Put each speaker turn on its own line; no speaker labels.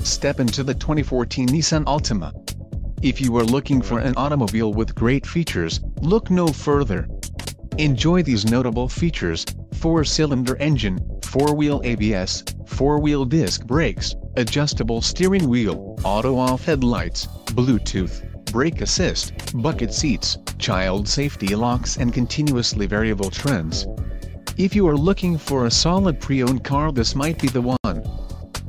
Step into the 2014 Nissan Altima. If you are looking for an automobile with great features, look no further. Enjoy these notable features, 4-cylinder engine, 4-wheel ABS, 4-wheel disc brakes, adjustable steering wheel, auto-off headlights, Bluetooth, brake assist, bucket seats, child safety locks and continuously variable trims. If you are looking for a solid pre-owned car this might be the one.